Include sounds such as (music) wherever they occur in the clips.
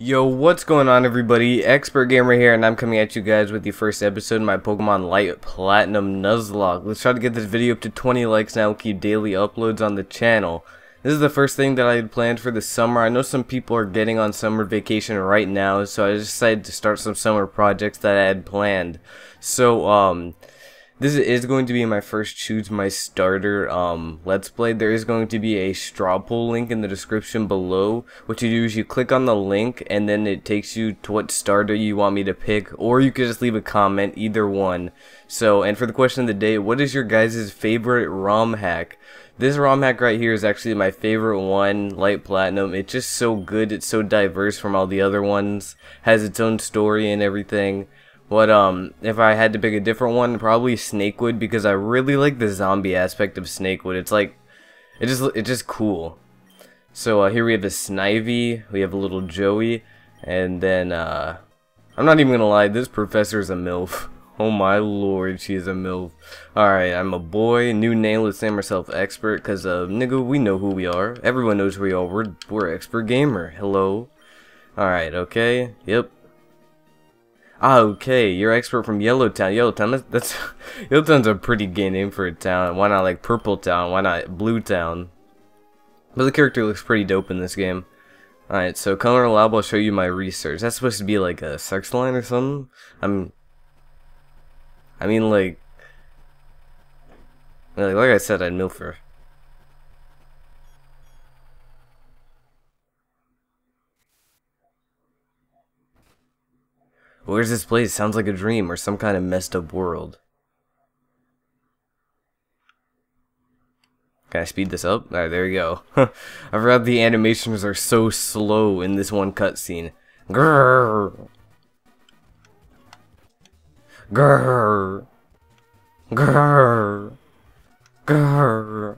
Yo, what's going on everybody? XpertGamer here and I'm coming at you guys with the first episode of my Pokemon Light Platinum Nuzlocke. Let's try to get this video up to 20 likes now keep daily uploads on the channel. This is the first thing that I had planned for the summer. I know some people are getting on summer vacation right now, so I decided to start some summer projects that I had planned. So, um, this is going to be my first choose my starter um let's play there is going to be a straw poll link in the description below what you do is you click on the link and then it takes you to what starter you want me to pick or you could just leave a comment either one so and for the question of the day what is your guys' favorite rom hack this ROM hack right here is actually my favorite one, Light Platinum. It's just so good. It's so diverse from all the other ones. Has its own story and everything. But um, if I had to pick a different one, probably Snakewood because I really like the zombie aspect of Snakewood. It's like, it just it's just cool. So uh, here we have the Snivy, we have a little Joey, and then uh, I'm not even gonna lie, this professor is a milf. (laughs) Oh my lord, she is a milf. Alright, I'm a boy, new name, let's name ourselves expert, cause uh, nigga, we know who we are. Everyone knows who we are. We're we're expert gamer. Hello. Alright, okay. Yep. Ah, okay, you're expert from Yellowtown. Yellowtown, that's, that's (laughs) Yellowtown's a pretty gay name for a town. Why not like Purple Town? Why not Blue Town? But the character looks pretty dope in this game. Alright, so Colonel Lab, I'll show you my research. That's supposed to be like a sex line or something? I'm... I mean, like... Like, I said, I'd milfer. Where's this place? Sounds like a dream or some kind of messed up world. Can I speed this up? Alright, there we go. (laughs) I forgot the animations are so slow in this one cutscene. Grrr. Grrr. Grrr. Grrr.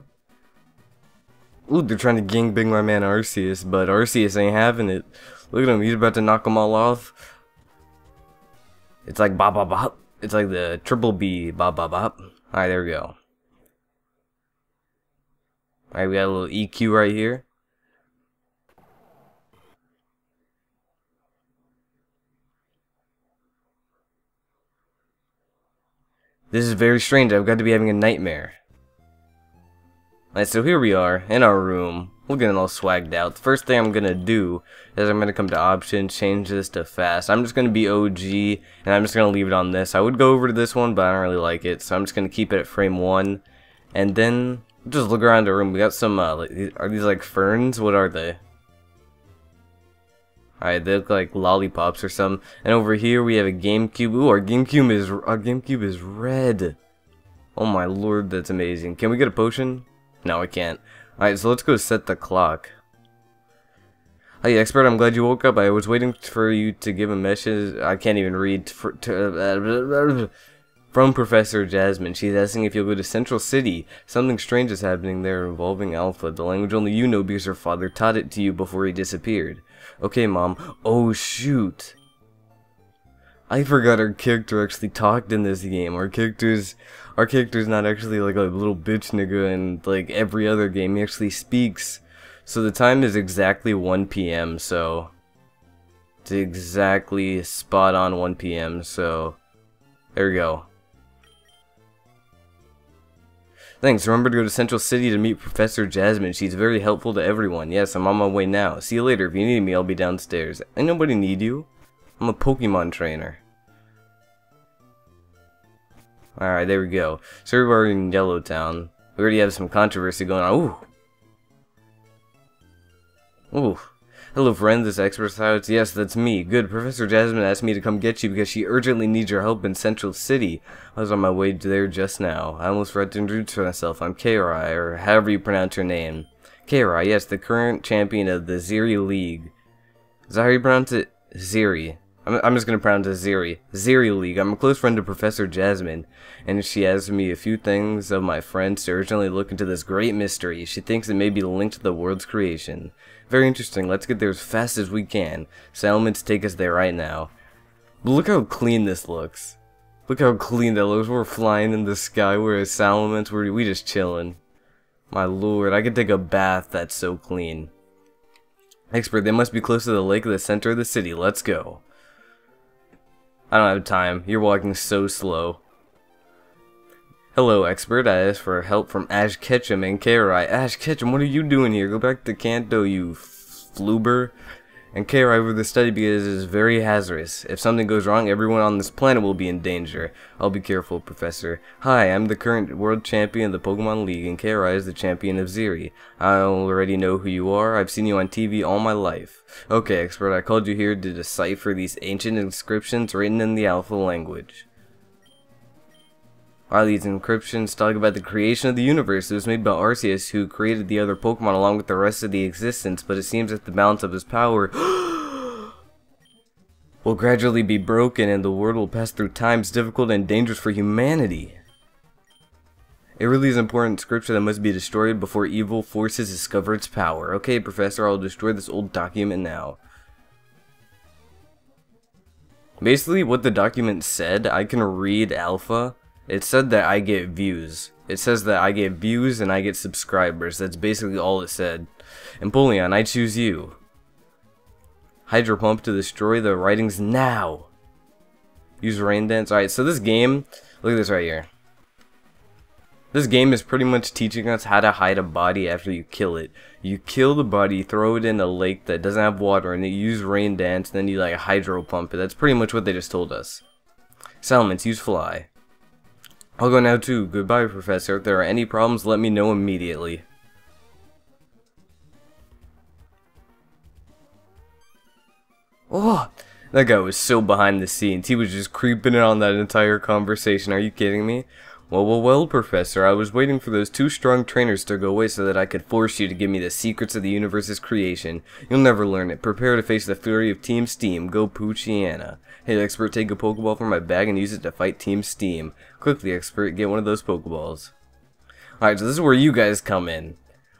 Ooh, they're trying to gangbang my man Arceus, but Arceus ain't having it. Look at him, he's about to knock them all off. It's like bop bop bop. It's like the triple B bop bop bop. Alright, there we go. Alright, we got a little EQ right here. This is very strange. I've got to be having a nightmare. Alright, so here we are in our room. We're getting all swagged out. The first thing I'm gonna do is I'm gonna come to options, change this to fast. I'm just gonna be OG, and I'm just gonna leave it on this. I would go over to this one, but I don't really like it, so I'm just gonna keep it at frame one. And then just look around the room. We got some. Uh, are these like ferns? What are they? Alright, they look like lollipops or something. And over here we have a GameCube. Ooh, our GameCube is our GameCube is red. Oh my lord, that's amazing. Can we get a potion? No, I can't. Alright, so let's go set the clock. Hey, expert, I'm glad you woke up. I was waiting for you to give a message. I can't even read. To, uh, from Professor Jasmine. She's asking if you'll go to Central City. Something strange is happening there involving Alpha. The language only you know because her father taught it to you before he disappeared. Okay, Mom. Oh, shoot. I forgot our character actually talked in this game. Our character's our character's not actually like a little bitch nigga and like every other game. He actually speaks. So the time is exactly 1 p.m. So it's exactly spot on 1 p.m. So there we go. Thanks. Remember to go to Central City to meet Professor Jasmine. She's very helpful to everyone. Yes, I'm on my way now. See you later. If you need me, I'll be downstairs. Ain't nobody need you. I'm a Pokemon trainer. Alright, there we go. So we're in Yellowtown. We already have some controversy going on. Ooh. Ooh. Hello friend, this expert house. Yes, that's me. Good. Professor Jasmine asked me to come get you because she urgently needs your help in Central City. I was on my way there just now. I almost forgot to introduce myself. I'm Kairai, or however you pronounce your name. Kairai, yes, the current champion of the Zhery League. Is that how you pronounce it? Zhery. I'm, I'm just going to pronounce it Zhery. Zhery League. I'm a close friend of Professor Jasmine, and she asked me a few things of my friends to urgently look into this great mystery. She thinks it may be linked to the world's creation. Very interesting. Let's get there as fast as we can. Salamence take us there right now. But look how clean this looks. Look how clean that looks. We're flying in the sky. We're at Salamence. We're we just chilling. My lord, I could take a bath that's so clean. Expert, they must be close to the lake at the center of the city. Let's go. I don't have time. You're walking so slow. Hello, expert. I asked for help from Ash Ketchum and Karai. Ash Ketchum, what are you doing here? Go back to Kanto, you fluber. And Karai over the study because it is very hazardous. If something goes wrong, everyone on this planet will be in danger. I'll be careful, Professor. Hi, I'm the current world champion of the Pokemon League, and Karai is the champion of Zhery. I already know who you are. I've seen you on TV all my life. Okay, expert, I called you here to decipher these ancient inscriptions written in the Alpha language. Are these inscriptions talk about the creation of the universe? It was made by Arceus, who created the other Pokemon along with the rest of the existence, but it seems that the balance of his power (gasps) will gradually be broken and the world will pass through times difficult and dangerous for humanity. It really is important scripture that must be destroyed before evil forces discover its power. Okay, Professor, I'll destroy this old document now. Basically, what the document said, I can read Alpha, it said that I get views. It says that I get views and I get subscribers. That's basically all it said. Empoleon, I choose you. Hydro Pump to destroy the writings now. Use Rain Dance. Alright, so this game, look at this right here. This game is pretty much teaching us how to hide a body after you kill it. You kill the body, throw it in a lake that doesn't have water and you use Rain Dance, and then you like Hydro Pump it. That's pretty much what they just told us. Salamence, use Fly. I'll go now too. Goodbye, Professor. If there are any problems, let me know immediately. Oh, that guy was so behind the scenes. He was just creeping in on that entire conversation. Are you kidding me? Well, well, well, Professor, I was waiting for those two strong trainers to go away so that I could force you to give me the secrets of the universe's creation. You'll never learn it. Prepare to face the fury of Team Steam. Go Poochyena. Hey, expert, take a Pokeball from my bag and use it to fight Team Steam. Quickly, expert, get one of those Pokeballs. Alright, so this is where you guys come in.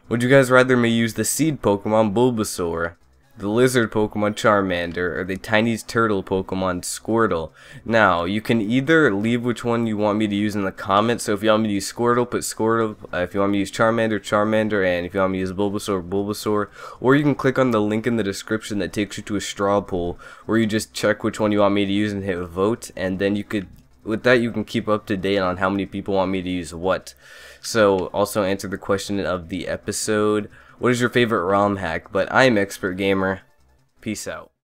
Would you guys rather me use the Seed Pokemon Bulbasaur? The lizard Pokemon Charmander, or the tiny turtle Pokemon Squirtle. Now, you can either leave which one you want me to use in the comments, so if you want me to use Squirtle, put Squirtle, uh, if you want me to use Charmander, Charmander, and if you want me to use Bulbasaur, Bulbasaur, or you can click on the link in the description that takes you to a straw poll, where you just check which one you want me to use and hit vote, and then you could with that you can keep up to date on how many people want me to use what. So also answer the question of the episode. What is your favorite ROM hack? But I'm XpertGamer. Peace out.